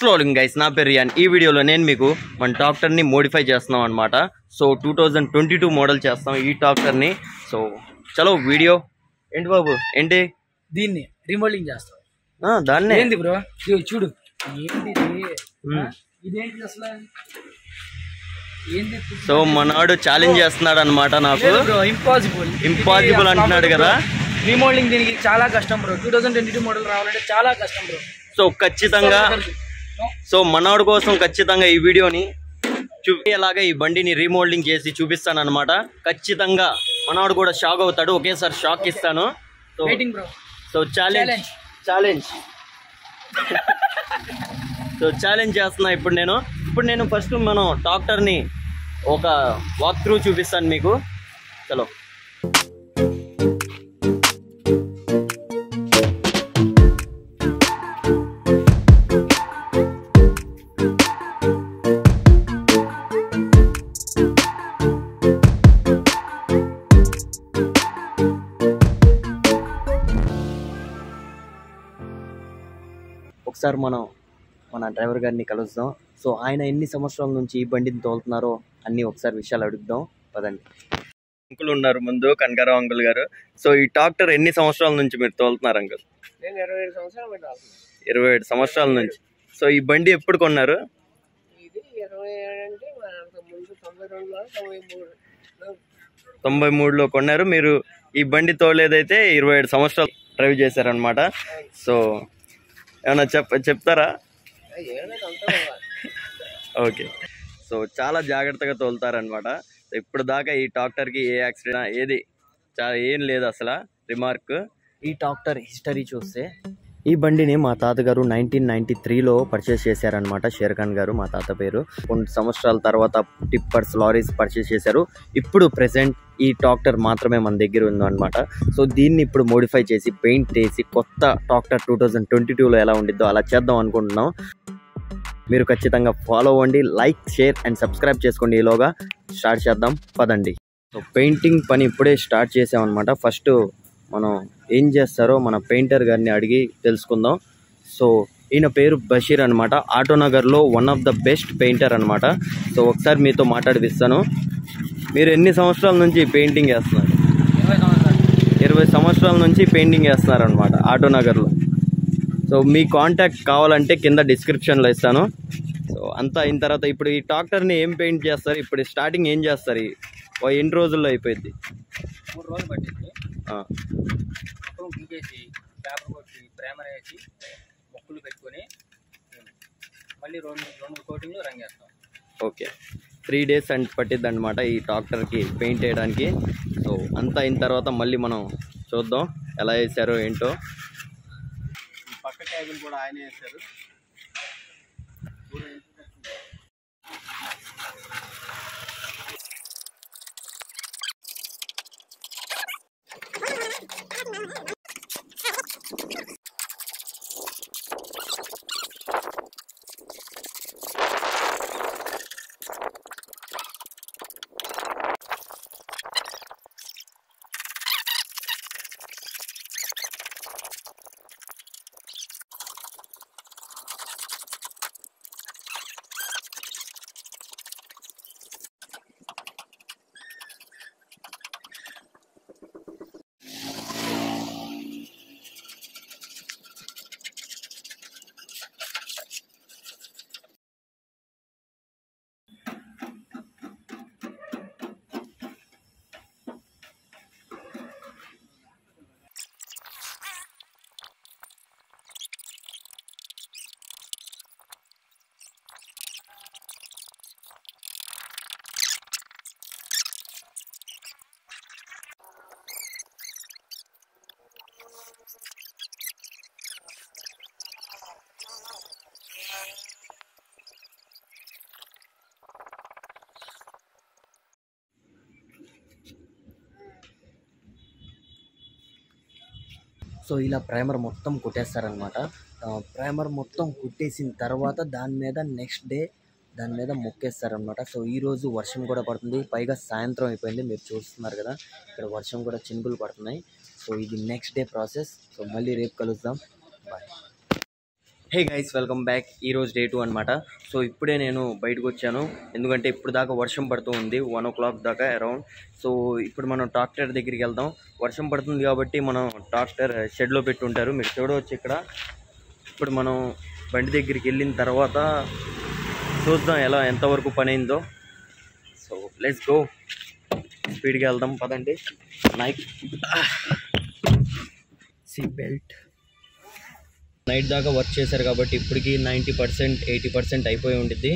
Rolling guys నా పేరు rayon ఈ వీడియోలో నేను మీకు మన టాక్టర్ని మోడిఫై చేస్తున్నాం అనమాట so two thousand twenty two model చేస్తాం ఈ టాక్టర్ని సో చలో వీడియో. ఏంటి బాబు? ఏంటి? దీన్ని రిమోల్డింగ్ చేస్తాం. దాన్నే. ఏంది బ్రో చూడు. ఇదేంటి అసలు? సో మనవాడు ఛాలెంజ్ చేస్తున్నాడు అనమాట నాకు. Impossible Impossible. అంటున్నాడు కదా? రీమోల్డింగ్ దీనికి చాలా కష్టం bro two thousand twenty two model రావాలంటే చాలా కష్టం బ్రో సో ఖచ్చితంగా సో మనవాడి కోసం ఖచ్చితంగా ఈ వీడియోని చూపించేలాగా ఈ బండిని రీమోల్డింగ్ చేసి చూపిస్తాను అనమాట ఖచ్చితంగా మనవాడు కూడా షాక్ అవుతాడు. ఒకేసారి షాక్ ఇస్తాను. So so challenge. Challenge so challenge చేస్తున్నా ఇప్పుడు నేను. ఇప్పుడు నేను ఫస్ట్ మనం డాక్టర్ని ఒక వాక్ త్రూ చూపిస్తాను మీకు. చలో. ఒకసారి మనం మన డ్రైవర్ గారిని కలుద్దాం. సో ఆయన ఎన్ని సంవత్సరాల నుంచి ఈ బండిని తోలుతున్నారో అన్ని ఒకసారి విషయాలు అడుగుదాం. పదండి. అంకుల్ ఉన్నారు ముందు కనకారావు అంకుల్ గారు. సో ఈ ట్రాక్టర్ ఎన్ని సంవత్సరాల నుంచి మీరు తోలుతున్నారు అంకుల్? నేను ఇరవై ఏడు సంవత్సరాలు నుంచి. సో ఈ బండి ఎప్పుడు కొన్నారు? తొంభై మూడులో. కొన్నారు. మీరు ఈ బండి తోలేదైతే ఇరవై ఏడు సంవత్సరాలు డ్రైవ్ చేశారనమాట సో ఏమన్నా చెప్ చెప్తారా? ఓకే. సో చాలా జాగ్రత్తగా తోలుతారనమాట ఇప్పుడు దాకా ఈ టాక్టర్కి ఏ యాక్సిడెంట్ ఏది చాలా ఏం లేదు అసలు రిమార్క్. ఈ టాక్టర్ హిస్టరీ చూస్తే ఈ బండిని మా తాతగారు నైన్టీన్ నైన్టీ త్రీలో పర్చేస్ చేశారనమాట షేర్ ఖాన్ గారు మా తాత పేరు. కొన్ని సంవత్సరాల తర్వాత టిప్పర్స్ లారీస్ పర్చేస్ చేశారు. ఇప్పుడు ప్రెసెంట్ ఈ టాక్టర్ మాత్రమే మన దగ్గర ఉందన్నమాట. సో దీన్ని ఇప్పుడు మోడిఫై చేసి పెయింట్ వేసి కొత్త టాక్టర్ టూ థౌజండ్ ట్వంటీ టూలో ఎలా ఉండిద్దో అలా చేద్దాం అనుకుంటున్నాం. మీరు ఖచ్చితంగా ఫాలో అవ్వండి లైక్ షేర్ అండ్ సబ్స్క్రైబ్ చేసుకోండి ఈలోగా. స్టార్ట్ చేద్దాం పదండి. సో పెయింటింగ్ పని ఇప్పుడే స్టార్ట్ చేసామన్నమాట. ఫస్ట్ మనం ఏం చేస్తారో మన పెయింటర్ గారిని అడిగి తెలుసుకుందాం. సో ఈయన పేరు బషీర్ అనమాట ఆటోనగర్లో one of the best painter అనమాట సో ఒకసారి మీతో మాట్లాడిపిస్తాను మీరు ఎన్ని సంవత్సరాల నుంచి పెయింటింగ్ వేస్తున్నారు ఇరవై సంవత్సరాలు. నుంచి పెయింటింగ్ వేస్తున్నారు అనమాట ఆటోనగర్లో. సో మీ కాంటాక్ట్ కావాలంటే కింద డిస్క్రిప్షన్లో ఇస్తాను. సో అంతా అయిన తర్వాత ఇప్పుడు ఈ ట్రాక్టర్ని ఏం పెయింట్ చేస్తారు? ఇప్పుడు స్టార్టింగ్ ఏం చేస్తారు? ఎన్ని రోజుల్లో అయిపోయింది మూడు రోజులు పట్టింది మొత్తం గీకేసి పేపర్ కొట్టి ప్రేమర్ వేసి మొక్కులు పెట్టుకొని మళ్ళీ రెండు రెండు కోటింగ్లు రంగేస్తాం ఓకే. త్రీ డేస్ అండ్ పట్టిద్ది అనమాట ఈ ట్రాక్టర్కి పెయింట్ వేయడానికి. సో అంతా అయిన తర్వాత మళ్ళీ మనం చూద్దాం ఎలా వేసారో ఏంటో. ఈ పక్క ట్యాగులు కూడా ఆయన వేశారు. సో ఇలా ప్రైమర్ మొత్తం కుట్టేస్తారనమాట ప్రైమర్ మొత్తం కుట్టేసిన తర్వాత దాని మీద నెక్స్ట్ డే దాని మీద మొక్కేస్తారనమాట సో ఈ రోజు వర్షం కూడా పడుతుంది. పైగా సాయంత్రం అయిపోయింది. మీరు చూస్తున్నారు కదా ఇక్కడ వర్షం కూడా చినుకులు పడుతున్నాయి. సో ఇది నెక్స్ట్ డే ప్రాసెస్. సో మళ్ళీ రేపు కలుద్దాం. Bye hey guys welcome back ఈరోజు డే టూ అనమాట సో ఇప్పుడే నేను బయటకు వచ్చాను. ఎందుకంటే ఇప్పుడు దాకా వర్షం పడుతూ ఉంది. వన్ ఓ క్లాక్ దాకా అరౌండ్ సో ఇప్పుడు మనం ట్రాక్టర్ దగ్గరికి వెళ్దాం. వర్షం పడుతుంది కాబట్టి మనం ట్రాక్టర్ షెడ్లో పెట్టి ఉంటారు మీరు చూడవచ్చు ఇక్కడ. ఇప్పుడు మనం బండి దగ్గరికి వెళ్ళిన తర్వాత చూద్దాం ఎలా ఎంతవరకు పని అయిందో. సో లెట్స్ గో స్పీడ్గా వెళ్దాం. పదండి. నైక్ సీట్ బెల్ట్ నైట్ దాకా వర్క్ చేశారు కాబట్టి ఇప్పటికి నైంటీ పర్సెంట్ ఎయిటీ పర్సెంట్ అయిపోయి ఉండిద్ది.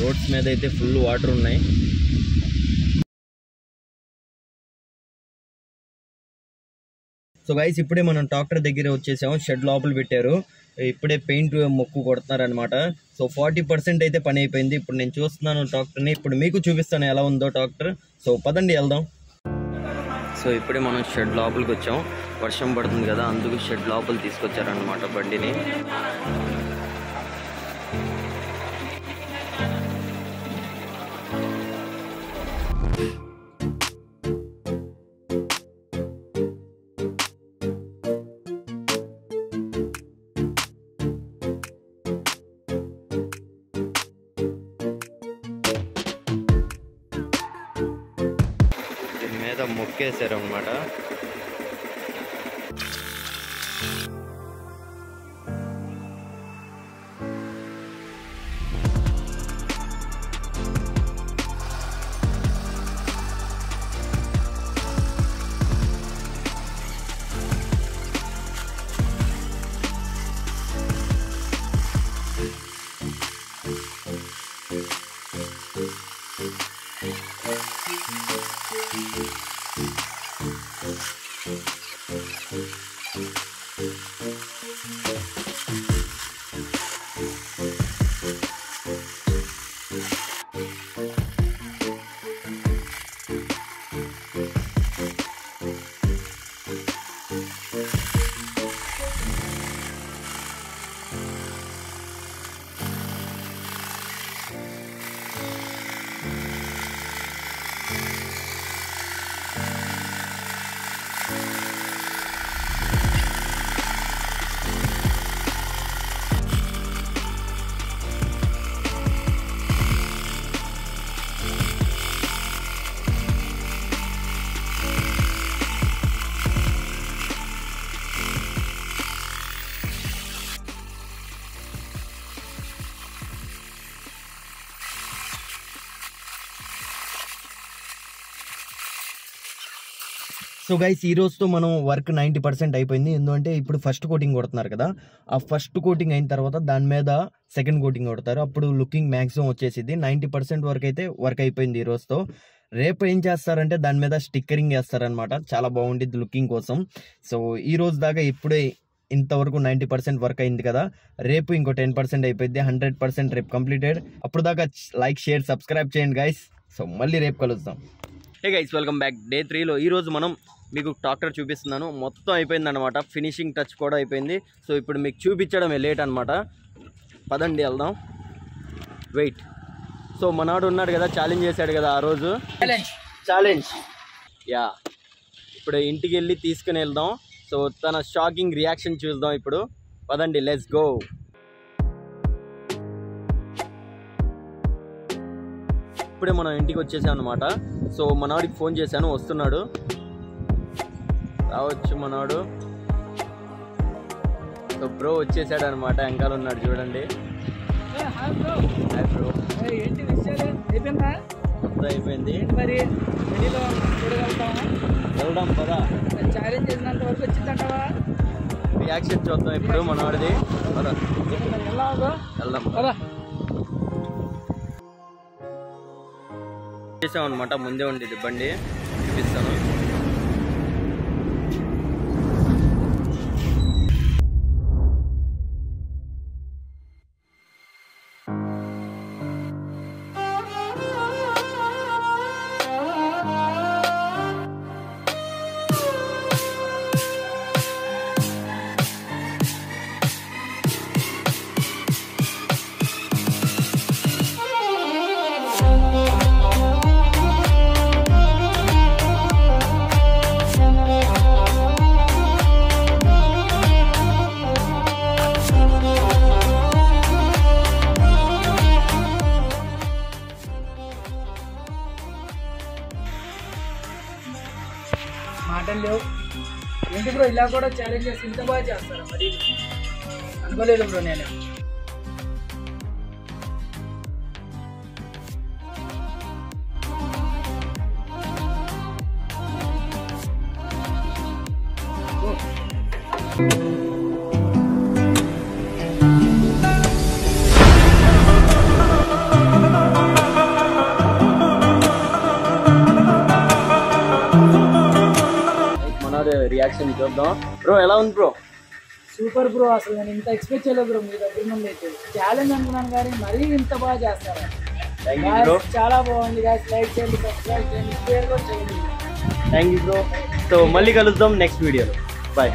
రోడ్స్ మీద అయితే ఫుల్ వాటర్ ఉన్నాయి. సో గైస్ ఇప్పుడే మనం ట్రాక్టర్ దగ్గర వచ్చేసాము. షెడ్ లోపల పెట్టారు. ఇప్పుడే పెయింట్ మొక్కు కొడుతున్నారు అనమాట సో ఫార్టీ పర్సెంట్ అయితే పని అయిపోయింది. ఇప్పుడు నేను చూస్తున్నాను ట్రాక్టర్ని ఇప్పుడు మీకు చూపిస్తాను ఎలా ఉందో ట్రాక్టర్ సో పదండి వెళ్దాం. సో ఇప్పుడే మనం షెడ్ లోపలికి వచ్చాం. వర్షం పడుతుంది కదా అందుకు షెడ్ లోపల తీసుకొచ్చారనమాట బండిని. దీని సో గైస్ ఈ రోజుతో మనం వర్క్ నైంటీ పర్సెంట్ అయిపోయింది. ఎందుకంటే ఇప్పుడు ఫస్ట్ కోటింగ్ కొడుతున్నారు కదా. ఆ ఫస్ట్ కోటింగ్ అయిన తర్వాత దాని మీద సెకండ్ కోటింగ్ కొడతారు. అప్పుడు లుకింగ్ మ్యాక్సిమం వచ్చేసింది నైంటీ పర్సెంట్ వరకు అయితే వర్క్ అయిపోయింది ఈ రోజుతో. రేపు ఏం చేస్తారంటే దాని మీద స్టిక్కరింగ్ వేస్తారనమాట చాలా బాగుంటుంది లుకింగ్ కోసం. సో ఈ రోజు దాకా ఇప్పుడే ఇంతవరకు నైంటీ పర్సెంట్ వర్క్ అయింది కదా. రేపు ఇంకో టెన్ పర్సెంట్ అయిపోయింది హండ్రెడ్ పర్సెంట్ రేపు కంప్లీటెడ్ అప్పుడు దాకా లైక్ షేర్ సబ్స్క్రైబ్ చేయండి గైస్ సో మళ్ళీ రేపు కలుద్దాం. Hey guys welcome back day త్రీలో ఈరోజు మనం మీకు ట్రాక్టర్ చూపిస్తున్నాను. మొత్తం అయిపోయింది అనమాట ఫినిషింగ్ టచ్ కూడా అయిపోయింది. సో ఇప్పుడు మీకు చూపించడమే లేట్ అనమాట పదండి వెళ్దాం. వెయిట్ సో మనాడు ఉన్నాడు కదా ఛాలెంజ్ చేశాడు కదా ఆ రోజు. ఛాలెంజ్ యా ఇప్పుడు ఇంటికి వెళ్ళి తీసుకుని వెళ్దాం. సో తన షాకింగ్ రియాక్షన్ చూద్దాం ఇప్పుడు. పదండి లెట్స్ గో ఇప్పుడే మనం ఇంటికి వచ్చేసాం అనమాట సో మనవాడికి ఫోన్ చేశాను వస్తున్నాడు. రావచ్చు మనవాడు సో బ్రో వచ్చేసాడు అనమాట వెనకాల ఉన్నాడు చూడండి. హాయ్ బ్రో ఏంటి విషయాలు అయిపోయిందా? మొత్తం అయిపోయింది. మరి? రెడీలో చూడగలుగుతామా వెళ్దాం పదా. ఛాలెంజ్ చేసినంత వరకు వచ్చిందంటావా? రియాక్షన్ చూద్దాం ఇప్పుడు మనవాడిది పద. వెళ్దాం పదా. చేసాం అనమాట ముందే ఉండేది బండి. చూపిస్తాను. ఇలా కూడా ఛాలెంజెస్ ఇంత బాగా చేస్తారా మరి అనుకోలేదు బ్రో నేను మన రియాక్షన్ చూద్దాం బ్రో ఎలా ఉంది బ్రో సూపర్ బ్రో అసలు నేను ఇంత ఎక్స్పెక్ట్ చేయలేదు బ్రో మీ దగ్గర నుండి అయితే. ఛాలెంజ్ అనుకున్నాను కానీ మరీ ఇంత బాగా చేస్తారా? చాలా బాగుంది గాయస్ లైక్ చేయండి సబ్స్క్రైబ్ చేయండి షేర్ కూడా చేయండి. థ్యాంక్ యూ బ్రో సో మళ్ళీ కలుద్దాం నెక్స్ట్ వీడియోలో బాయ్